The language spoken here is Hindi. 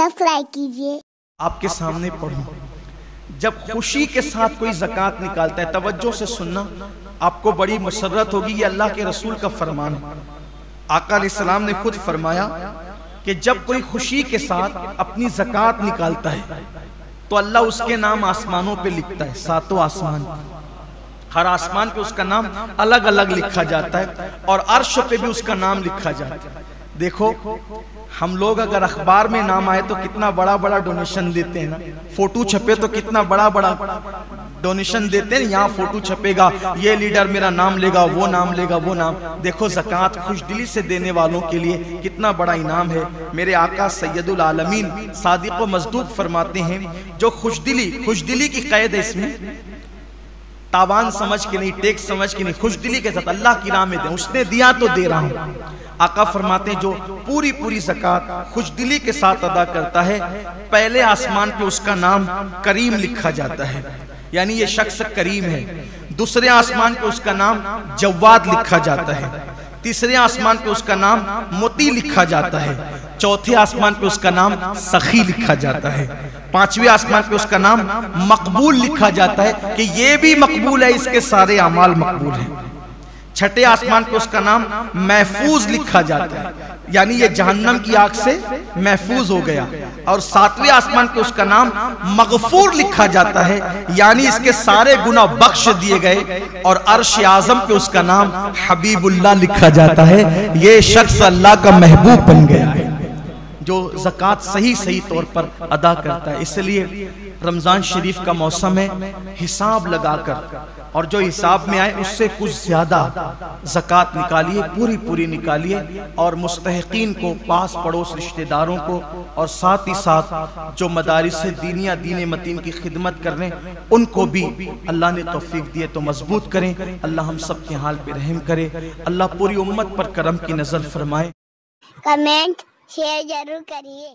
सब्सक्राइब कीजिए। आपके सामने पढ़ूं। जब खुशी के साथ कोई जक़ात निकालता है, तवज्जो से सुनना, आपको बड़ी मसरत होगी ये अल्लाह के रसूल का फरमान है। आका सलाम ने खुद फरमाया कि जब कोई खुशी के साथ अपनी जक़ात निकालता है तो अल्लाह उसके नाम आसमानों पे लिखता है, सातों आसमान हर आसमान पे उसका नाम अलग अलग लिखा जाता है और अर्श पे भी उसका नाम लिखा जाता है। देखो, हम लोग अगर अखबार में नाम आए तो कितना बड़ा बड़ा डोनेशन देते हैं ना? फ़ोटो छपे तो कितना बड़ा बड़ा डोनेशन देते हैं, यहाँ फ़ोटो छपेगा, ये लीडर मेरा नाम लेगा, वो नाम लेगा, वो नाम। देखो, जक़ात खुशदिली से देने वालों के लिए कितना बड़ा इनाम है। मेरे आका सैयदुल आलमीन सादिक मजदूक फरमाते हैं, जो खुश दिली खुशदिली खुशदिली की कैद है इसमें। तावान समझ के नहीं, टेक समझ के नहीं, खुश दिली के साथ अल्लाह की राह में दे, उसने दिया तो दे रहा हूँ। आका फरमाते जो पूरी पूरी जक़ात खुश दिली के साथ अदा करता है, पहले आसमान पे उसका नाम करीम लिखा जाता है। यानी ये शख्स करीम है। दूसरे आसमान पे उसका नाम जवाद लिखा जाता है। तीसरे आसमान पे उसका नाम मोती लिखा जाता है। चौथे आसमान पे उसका नाम सखी लिखा जाता है। पाँचवें आसमान पे उसका नाम मकबूल लिखा जाता है कि ये भी मकबूल है, इसके सारे अमाल मकबूल हैं। छठे आसमान पे उसका नाम महफूज लिखा जाता है। यानी ये जहन्नम की आग से महफूज हो गया। और सातवें आसमान पे उसका नाम मगफूर लिखा जाता है। यानी इसके सारे गुना बख्श दिए गए और अर्श आज़म पे उसका नाम हबीबुल्ला लिखा जाता है। ये शख्स अल्लाह का महबूब बन गया है। जो जक़ात सही सही तौर पर अदा करता है। इसलिए रमज़ान शरीफ का मौसम है, हिसाब लगाकर। और जो हिसाब में आए, उससे कुछ ज़्यादा जक़ात निकालिए, पूरी पूरी निकालिए और मुस्तकिन को, पास पड़ोस रिश्तेदारों को और साथ ही साथ जो मदारिस दीनिया, दीन मतीन की खिदमत कर रहे हैं उनको भी अल्लाह ने तोफ़ी दिए तो मज़बूत करें। अल्लाह हम सब के हाल पे रहम करे। अल्लाह पूरी उम्मत पर करम की नज़र फरमाए। कमेंट शेयर ज़रूर करिए।